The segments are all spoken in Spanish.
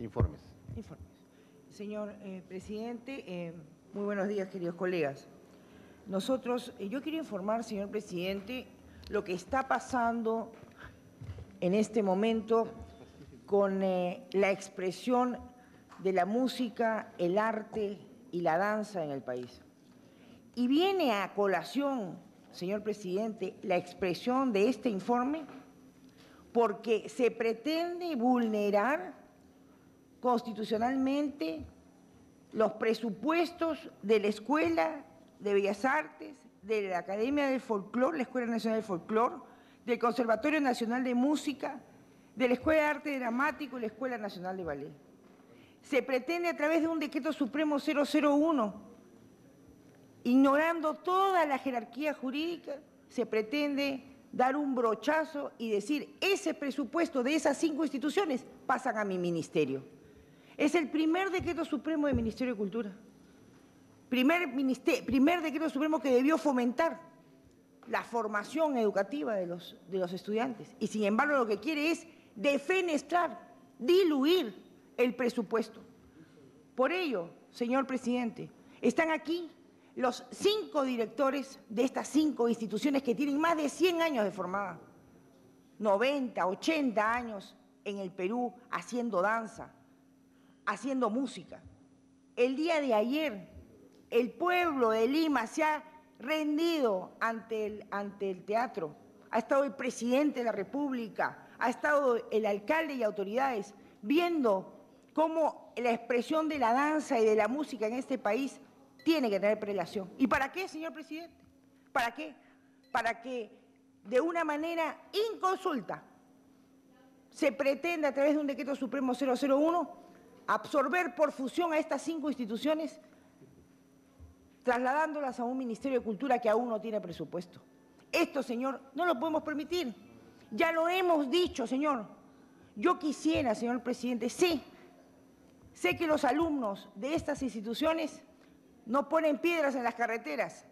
Informes. Informes. Señor eh, presidente, eh, muy buenos días, queridos colegas. Nosotros, eh, yo quiero informar, señor presidente, lo que está pasando en este momento con la expresión de la música, el arte y la danza en el país. Y viene a colación, señor presidente, la expresión de este informe porque se pretende vulnerar constitucionalmente los presupuestos de la Escuela de Bellas Artes, de la Academia del Folclor, la Escuela Nacional del Folclor, del Conservatorio Nacional de Música, de la Escuela de Arte Dramático y la Escuela Nacional de Ballet. Se pretende a través de un decreto supremo 001, ignorando toda la jerarquía jurídica, se pretende dar un brochazo y decir, ese presupuesto de esas cinco instituciones pasan a mi ministerio. Es el primer decreto supremo del Ministerio de Cultura. Primer, primer decreto supremo que debió fomentar la formación educativa de los, de los estudiantes. Y sin embargo lo que quiere es defenestrar, diluir el presupuesto. Por ello, señor presidente, están aquí los cinco directores de estas cinco instituciones que tienen más de 100 años de formada, 90, 80 años en el Perú haciendo danza, haciendo música. El día de ayer, el pueblo de Lima se ha rendido ante el, ante el teatro. Ha estado el presidente de la República, ha estado el alcalde y autoridades viendo cómo la expresión de la danza y de la música en este país tiene que tener prelación. ¿Y para qué, señor presidente? ¿Para qué? Para que de una manera inconsulta se pretenda a través de un decreto supremo 001 absorber por fusión a estas cinco instituciones, trasladándolas a un Ministerio de Cultura que aún no tiene presupuesto. Esto, señor, no lo podemos permitir. Ya lo hemos dicho, señor. Yo quisiera, señor presidente, sí, sé que los alumnos de estas instituciones no ponen piedras en las carreteras.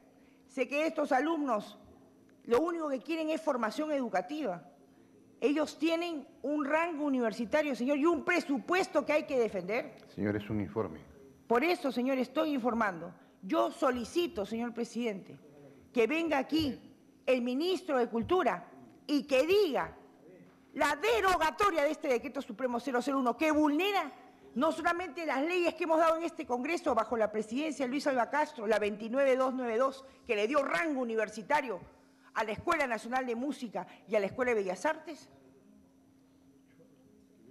Sé que estos alumnos lo único que quieren es formación educativa. Ellos tienen un rango universitario, señor, y un presupuesto que hay que defender. Señor, es un informe. Por eso, señor, estoy informando. Yo solicito, señor presidente, que venga aquí el ministro de Cultura y que diga la derogatoria de este decreto supremo 001 que vulnera no solamente las leyes que hemos dado en este Congreso bajo la presidencia de Luis Alba Castro, la 29292, que le dio rango universitario a la Escuela Nacional de Música y a la Escuela de Bellas Artes,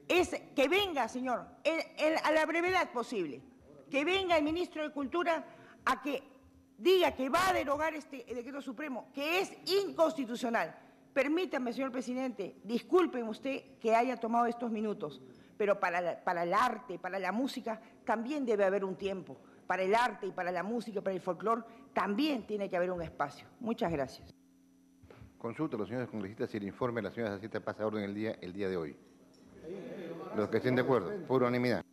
es que venga, señor, a la brevedad posible, que venga el ministro de Cultura a que diga que va a derogar este decreto supremo, que es inconstitucional. Permítame, señor presidente, disculpen usted que haya tomado estos minutos, pero para, para el arte, para la música, también debe haber un tiempo. Para el arte y para la música, para el folclore, también tiene que haber un espacio. Muchas gracias. Consulto a los señores congresistas si el informe de la señora Sacita pasa a orden el día, el día de hoy. Los que estén de acuerdo, por unanimidad.